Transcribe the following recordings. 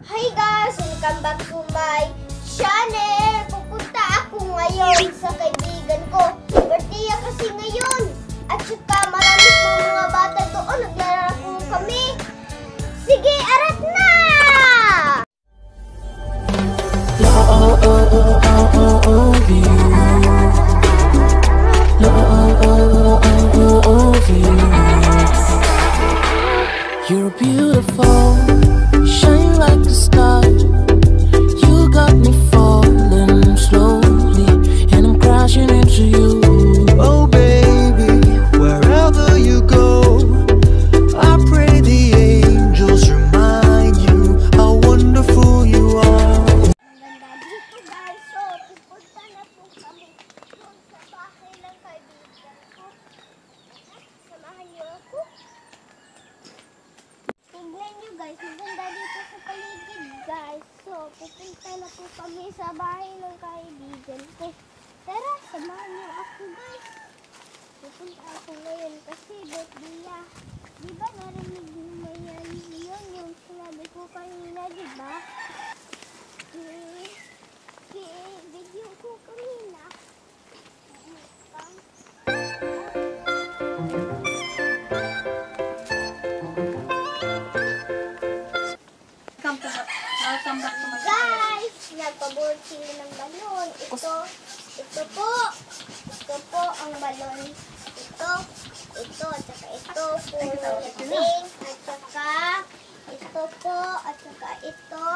Hi guys! Welcome back to my channel! Pupunta ako ngayon sa kaibigan ko. Birthday kasi ngayon. At saka marami mga bata doon. Naglalaro kami. Sige, arat na! Back to my Guys, nagpaboard sila ng balon. Ito, ito po. Ito po ang balon. Ito, ito, at saka ito, puro pink, at saka ito po, at saka ito,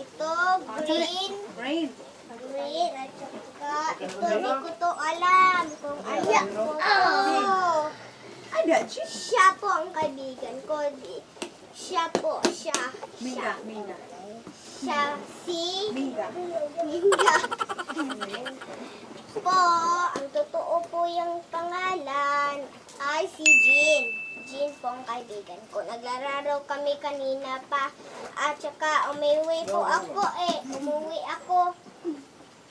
ito, green, brain. green, at saka ito, hindi ko to alam kung ano po to. Ada. Siya po ang kaibigan ko. Di- Siya po, siya. Minga, Siya. Siya, si... Minga. po, ang totoo po yung pangalan ay si Jean. Jean po ang kaibigan ko. Naglalaro kami kanina pa. At saka umuwi po ako eh. Umuwi ako.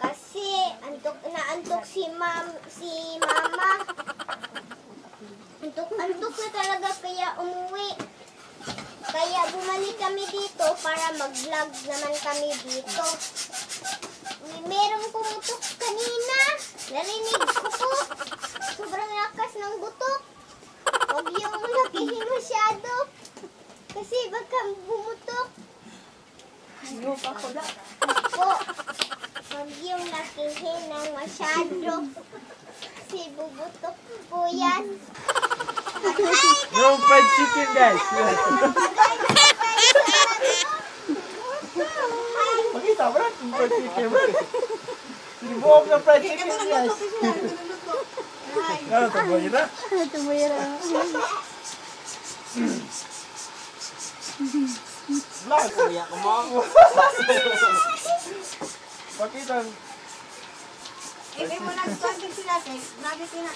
Kasi antok na antok si mam si mama. Antok antok na talaga kaya umuwi. Kaya bumalik kami dito para mag-vlog naman kami dito. May merong pumutok kanina. Narinig ko po. Sobrang lakas ng butok. Huwag yung lakihin masyado. Kasi baka bumutok. Yo, ako da. Po. Huwag yung lakihin ng masyado. Kasi bubutok po yan. No fried chicken, guys. Makita mo na yung fried chicken, bro. Sinubukan ng fried chicken, guys. Ano, taboy na? Vlog. Makita. Eh, mo nag-content sila, eh. Nabi sila.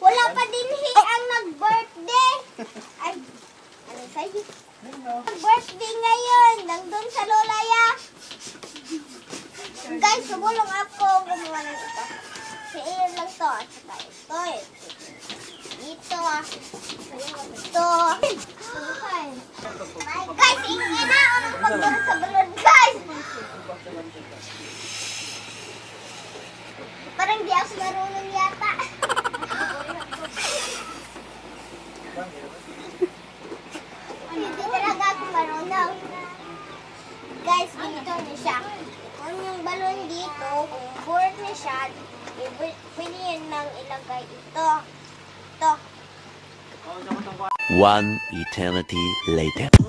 Wala. Pa din hi ang nag-birthday. Ay, ano sa'yo? Nag-birthday ngayon. Nandun sa Lolaya. Guys, subulong ako. Gumawa ng ito. Sa iyo lang to. At saka ito. eh. Ito. ah. Ito. Guys, ingin na. Anong pagdara sa balon, guys? Parang di ako marunong yata. One eternity later.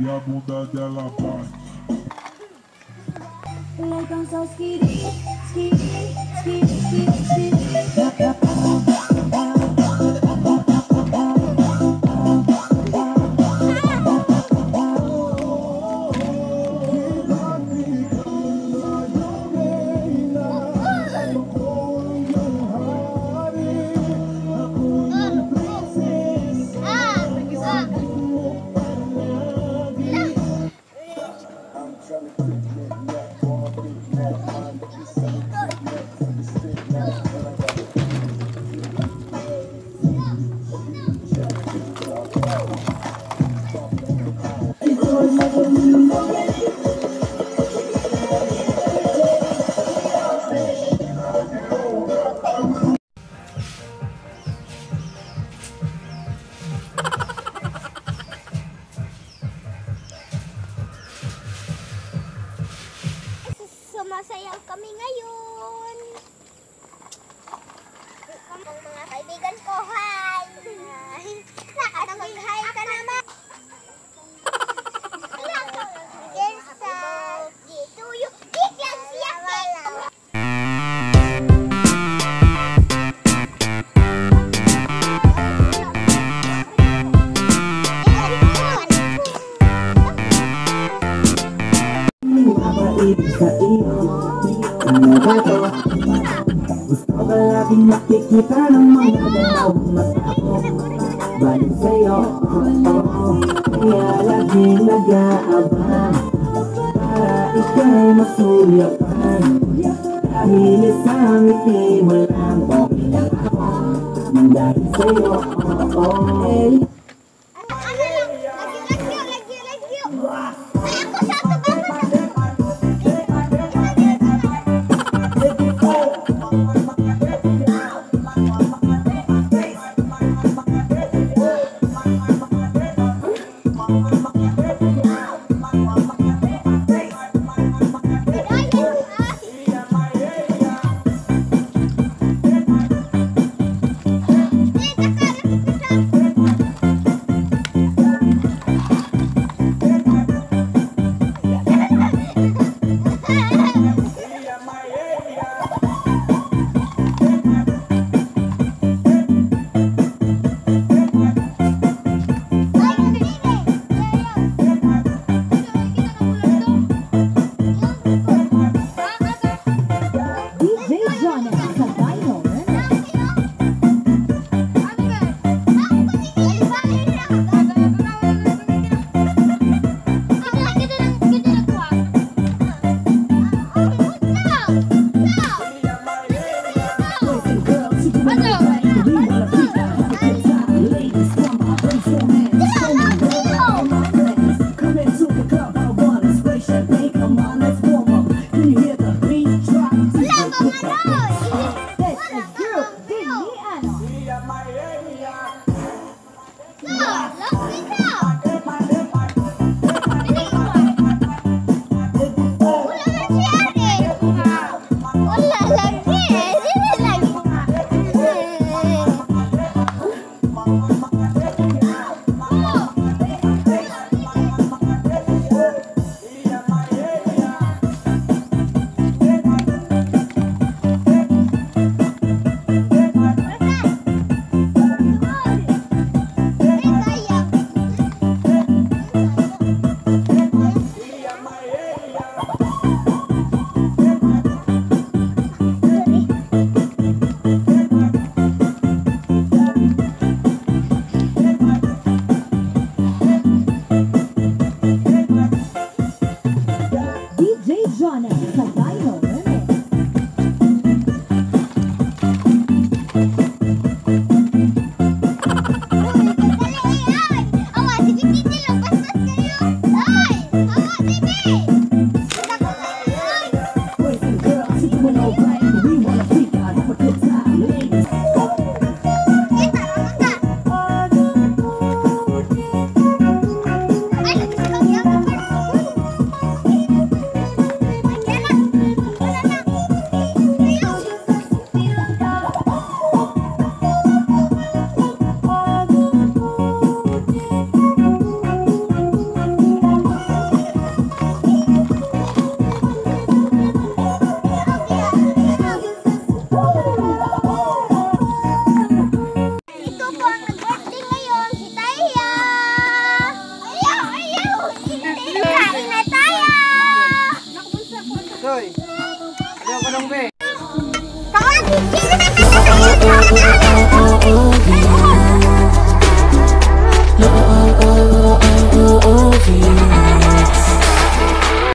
E a bunda dela bate. Levantam os queridos, queridos, queridos, queridos. Gusto ba laging makikita ng mga dalawang mata ko? Balik sa'yo, oh, kaya laging nag-aabang. Para ikaw'y masuya pa. Dahil isang ngiti mo lang, okay lang ako. Dahil sa'yo, oh, eh. oh, hey